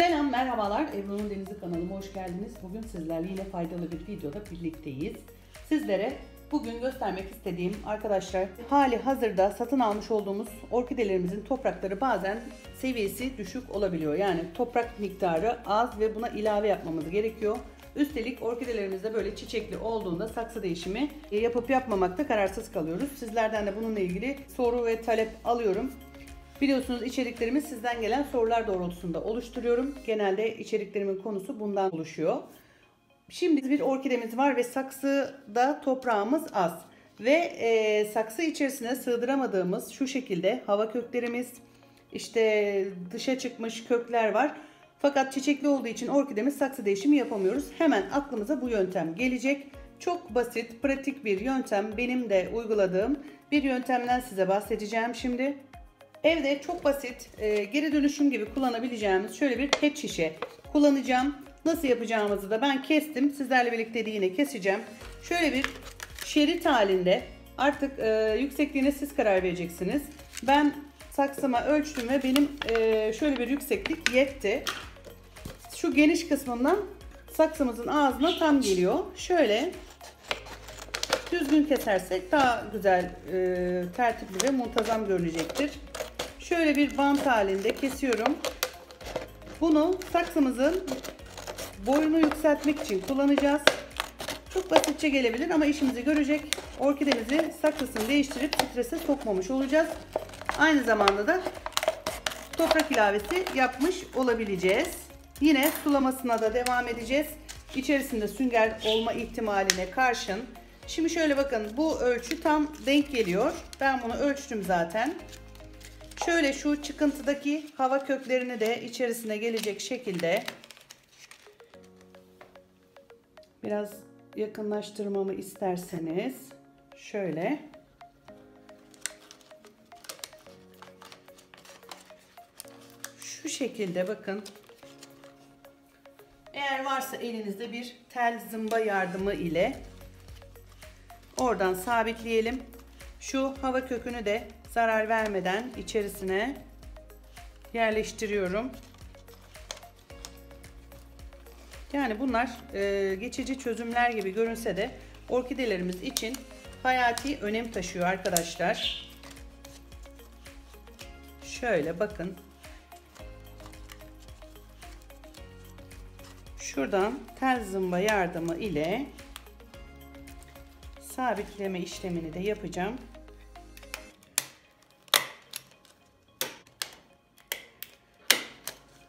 Selam, merhabalar. Ebru'nun Denizi kanalıma hoş geldiniz. Bugün sizlerle yine faydalı bir videoda birlikteyiz. Sizlere bugün göstermek istediğim arkadaşlar hali hazırda satın almış olduğumuz orkidelerimizin toprakları bazen seviyesi düşük olabiliyor. Yani toprak miktarı az ve buna ilave yapmamız gerekiyor. Üstelik orkidelerimizde böyle çiçekli olduğunda saksı değişimi yapıp yapmamakta kararsız kalıyoruz. Sizlerden de bununla ilgili soru ve talep alıyorum. Biliyorsunuz içeriklerimi sizden gelen sorular doğrultusunda oluşturuyorum. Genelde içeriklerimin konusu bundan oluşuyor. Şimdi bir orkidemiz var ve saksıda toprağımız az. Ve e, saksı içerisine sığdıramadığımız şu şekilde hava köklerimiz, işte dışa çıkmış kökler var. Fakat çiçekli olduğu için orkidemiz saksı değişimi yapamıyoruz. Hemen aklımıza bu yöntem gelecek. Çok basit, pratik bir yöntem. Benim de uyguladığım bir yöntemden size bahsedeceğim şimdi. Evde çok basit, e, geri dönüşüm gibi kullanabileceğimiz şöyle bir pet şişe kullanacağım. Nasıl yapacağımızı da ben kestim. Sizlerle birlikte de yine keseceğim. Şöyle bir şerit halinde artık e, yüksekliğine siz karar vereceksiniz. Ben saksıma ölçtüm ve benim e, şöyle bir yükseklik yetti. Şu geniş kısmından saksımızın ağzına tam geliyor. Şöyle düzgün kesersek daha güzel, e, tertipli ve muntazam görünecektir. Şöyle bir bant halinde kesiyorum. Bunu saksımızın boyunu yükseltmek için kullanacağız. Çok basitçe gelebilir ama işimizi görecek. Orkidemizi saksısını değiştirip strese sokmamış olacağız. Aynı zamanda da toprak ilavesi yapmış olabileceğiz. Yine sulamasına da devam edeceğiz. İçerisinde sünger olma ihtimaline karşın. Şimdi şöyle bakın bu ölçü tam denk geliyor. Ben bunu ölçtüm zaten. Şöyle şu çıkıntıdaki hava köklerini de içerisine gelecek şekilde biraz yakınlaştırmamı isterseniz şöyle şu şekilde bakın eğer varsa elinizde bir tel zımba yardımı ile oradan sabitleyelim. Şu hava kökünü de zarar vermeden içerisine yerleştiriyorum. Yani bunlar e, geçici çözümler gibi görünse de orkidelerimiz için hayati önem taşıyor arkadaşlar. Şöyle bakın. Şuradan tel zımba yardımı ile sabitleme işlemini de yapacağım.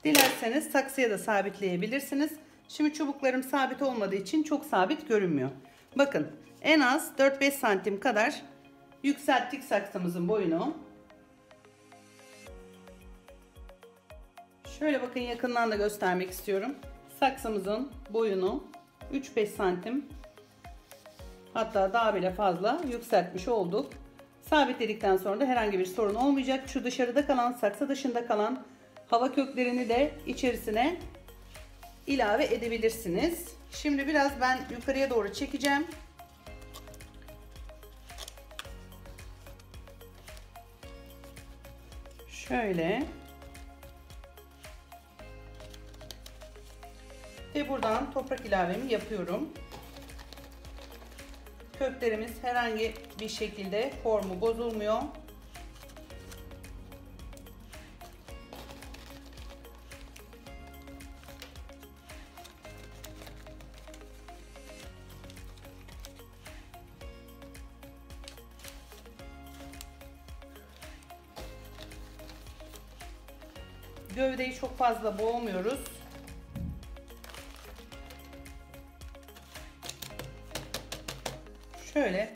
Dilerseniz saksıya da sabitleyebilirsiniz. Şimdi çubuklarım sabit olmadığı için çok sabit görünmüyor. Bakın en az 4-5 santim kadar yükselttik saksımızın boyunu. Şöyle bakın yakından da göstermek istiyorum. Saksımızın boyunu 3-5 santim hatta daha bile fazla yükseltmiş olduk. Sabitledikten sonra da herhangi bir sorun olmayacak. Şu dışarıda kalan saksı dışında kalan hava köklerini de içerisine ilave edebilirsiniz. Şimdi biraz ben yukarıya doğru çekeceğim. Şöyle. Ve buradan toprak ilavemi yapıyorum. Köklerimiz herhangi bir şekilde formu bozulmuyor. Gövdeyi çok fazla boğmuyoruz. Şöyle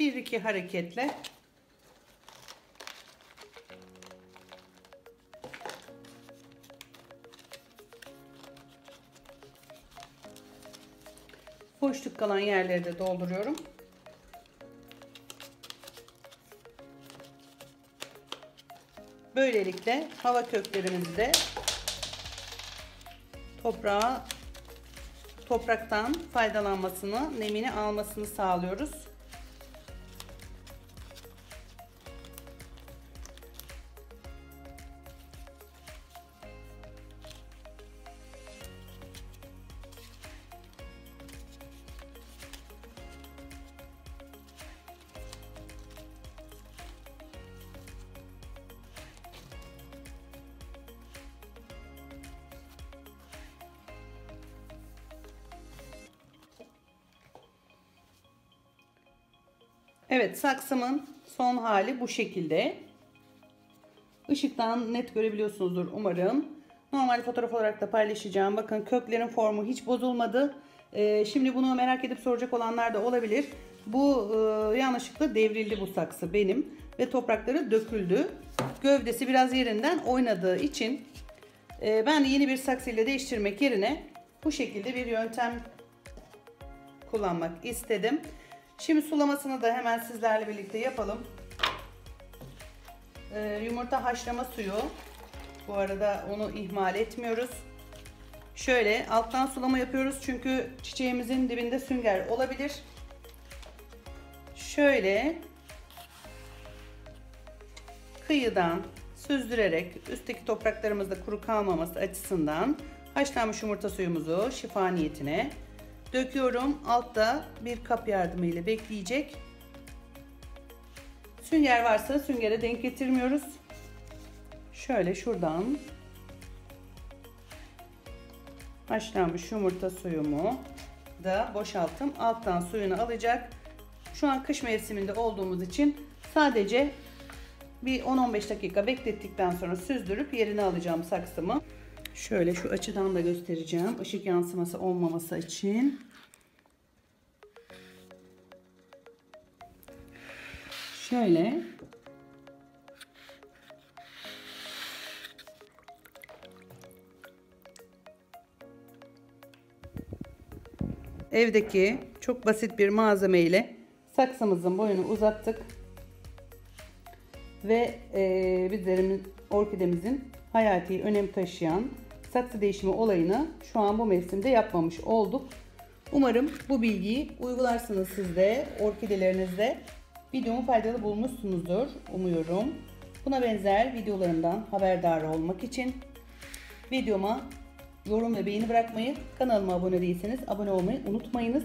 bir iki hareketle boşluk kalan yerleri de dolduruyorum. Böylelikle hava köklerimizde toprağa topraktan faydalanmasını, nemini almasını sağlıyoruz. Evet saksımın son hali bu şekilde. Işıktan net görebiliyorsunuzdur umarım. Normal fotoğraf olarak da paylaşacağım. Bakın köklerin formu hiç bozulmadı. Ee, şimdi bunu merak edip soracak olanlar da olabilir. Bu e, yanlışlıkla devrildi bu saksı benim. Ve toprakları döküldü. Gövdesi biraz yerinden oynadığı için e, ben yeni bir saksı ile değiştirmek yerine bu şekilde bir yöntem kullanmak istedim. Şimdi sulamasını da hemen sizlerle birlikte yapalım. Ee, yumurta haşlama suyu. Bu arada onu ihmal etmiyoruz. Şöyle alttan sulama yapıyoruz çünkü çiçeğimizin dibinde sünger olabilir. Şöyle kıyıdan süzdürerek üstteki topraklarımızda kuru kalmaması açısından haşlanmış yumurta suyumuzu şifa niyetine döküyorum. Altta bir kap yardımıyla bekleyecek. Sünger varsa süngere denk getirmiyoruz. Şöyle şuradan haşlanmış yumurta suyumu da boşalttım. Alttan suyunu alacak. Şu an kış mevsiminde olduğumuz için sadece bir 10-15 dakika beklettikten sonra süzdürüp yerine alacağım saksımı. Şöyle şu açıdan da göstereceğim. Işık yansıması olmaması için. Şöyle evdeki çok basit bir malzeme ile saksımızın boyunu uzattık ve e, bizlerin orkidemizin hayati önem taşıyan saksı değişimi olayını şu an bu mevsimde yapmamış olduk. Umarım bu bilgiyi uygularsınız siz de orkidelerinizde. Videomu faydalı bulmuşsunuzdur umuyorum. Buna benzer videolarımdan haberdar olmak için videoma yorum ve beğeni bırakmayı, kanalıma abone değilseniz abone olmayı unutmayınız.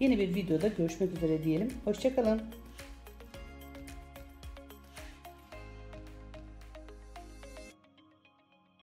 Yeni bir videoda görüşmek üzere diyelim. Hoşçakalın.